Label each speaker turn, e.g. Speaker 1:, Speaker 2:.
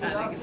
Speaker 1: outstanding.